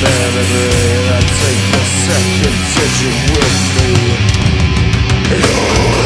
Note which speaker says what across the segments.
Speaker 1: better I take the second digit with me.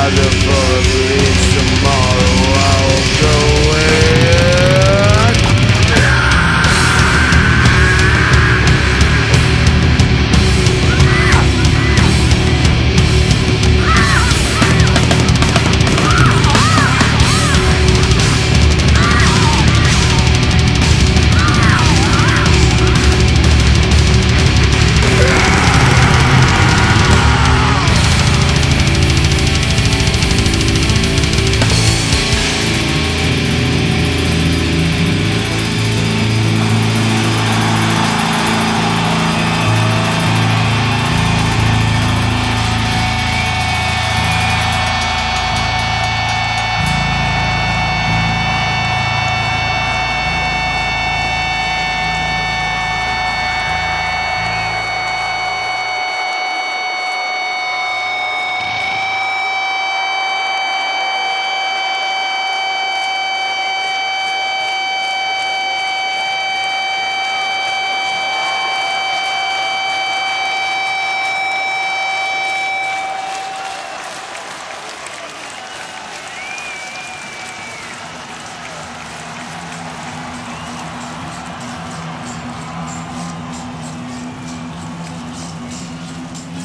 Speaker 1: another for a police tomorrow.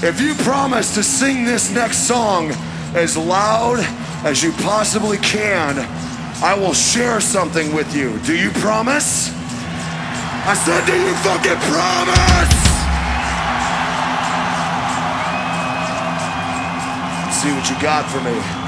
Speaker 1: If you promise to sing this next song as loud as you possibly can, I will share something with you. Do you promise? I said, do you fucking promise? See what you got for me.